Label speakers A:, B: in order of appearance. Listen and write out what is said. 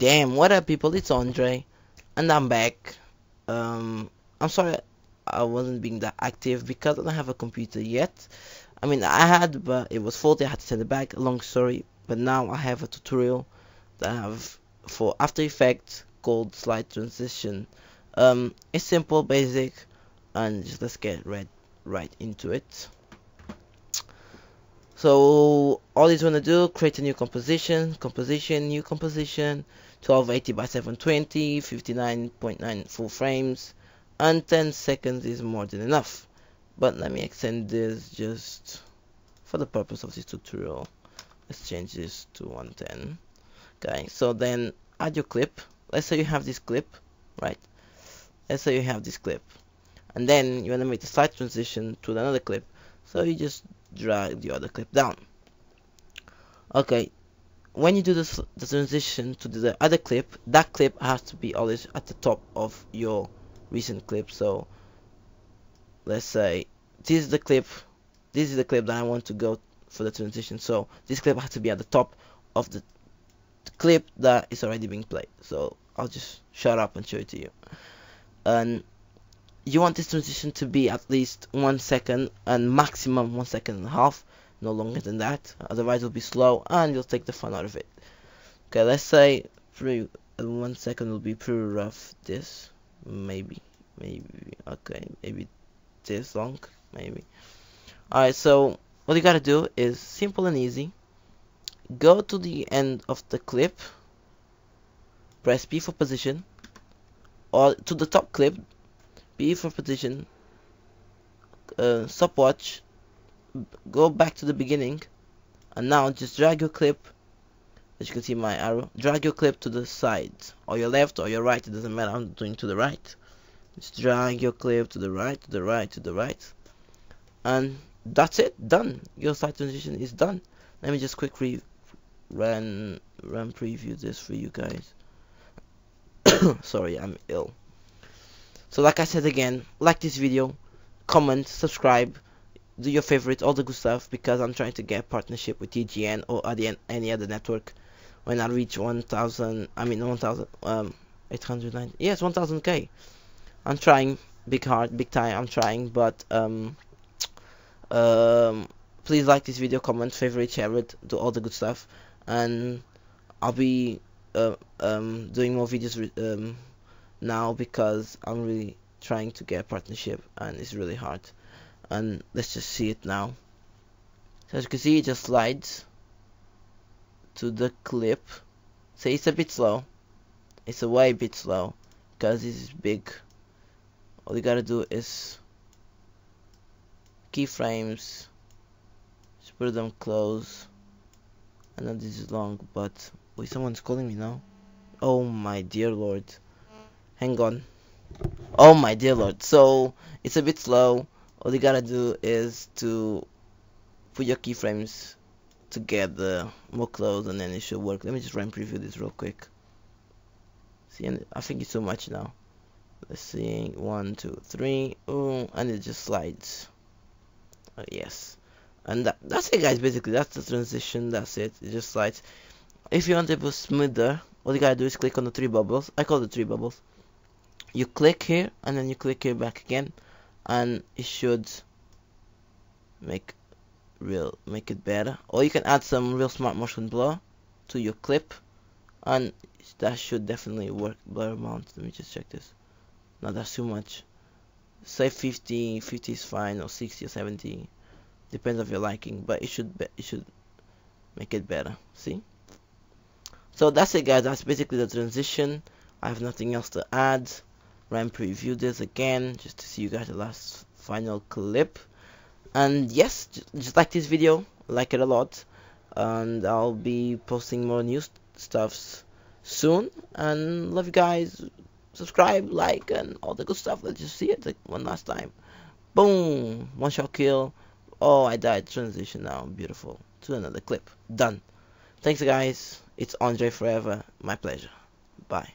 A: Damn, what up people, it's Andre and I'm back. Um I'm sorry I wasn't being that active because I don't have a computer yet. I mean I had but it was faulty, I had to send it back, long story. But now I have a tutorial that I have for After Effects called slide transition. Um it's simple, basic and just let's get right right into it. So all you want to do, create a new composition, composition, new composition, 1280 by 720, 59.9 full frames, and 10 seconds is more than enough. But let me extend this just for the purpose of this tutorial. Let's change this to 110. Okay, so then add your clip. Let's say you have this clip, right? Let's say you have this clip. And then you want to make the slide transition to another clip. So you just drag the other clip down. Okay. When you do this the transition to the other clip that clip has to be always at the top of your recent clip. So let's say this is the clip this is the clip that I want to go for the transition. So this clip has to be at the top of the clip that is already being played. So I'll just shut up and show it to you. And you want this transition to be at least one second and maximum one second and a half no longer than that. Otherwise it'll be slow and you'll take the fun out of it. Okay let's say pretty uh, one second will be pretty rough. This maybe maybe okay maybe this long maybe. Alright so what you gotta do is simple and easy. Go to the end of the clip press P for position or to the top clip P for position, uh, stopwatch, go back to the beginning, and now just drag your clip, as you can see my arrow, drag your clip to the side, or your left or your right, it doesn't matter, I'm doing to the right. Just drag your clip to the right, to the right, to the right, and that's it, done. Your slide transition is done. Let me just quickly run RAM preview this for you guys. Sorry, I'm ill. So like I said again, like this video, comment, subscribe, do your favorite, all the good stuff because I'm trying to get partnership with TGN or any other network when I reach 1000, I mean 1000, um, 809, yes 1000k. I'm trying big hard, big time, I'm trying, but um, um, please like this video, comment, favorite, share it, do all the good stuff, and I'll be uh, um, doing more videos um, now because I'm really trying to get a partnership and it's really hard. And let's just see it now. So as you can see it just slides to the clip. So it's a bit slow. It's a way bit slow because this is big. All you gotta do is keyframes just put them close. I know this is long but wait someone's calling me now. Oh my dear lord hang on. Oh my dear lord. So it's a bit slow. All you gotta do is to put your keyframes together more close and then it should work. Let me just RAM preview this real quick. See and I think it's so much now. Let's see. One two three. Oh and it just slides. Oh, yes. And that, that's it guys basically. That's the transition. That's it. It just slides. If you want it to be smoother all you gotta do is click on the three bubbles. I call it three bubbles you click here and then you click here back again and it should make real make it better. Or you can add some ReelSmart Motion Blur to your clip and that should definitely work blur amount let me just check this. No that's too much. Say 50 50 is fine or 60 or 70 depends of your liking but it should be, it should make it better. See? So that's it guys. That's basically the transition. I have nothing else to add RAM preview this again just to see you guys the last final clip. And yes just, like this video like it a lot. And I'll be posting more new stuffs soon. And love you guys. Subscribe like and all the good stuff. Let's just see it like one last time. Boom! One shot kill. Oh I died. Transition now. Beautiful. To another clip. Done. Thanks guys. It's Andre forever. My pleasure. Bye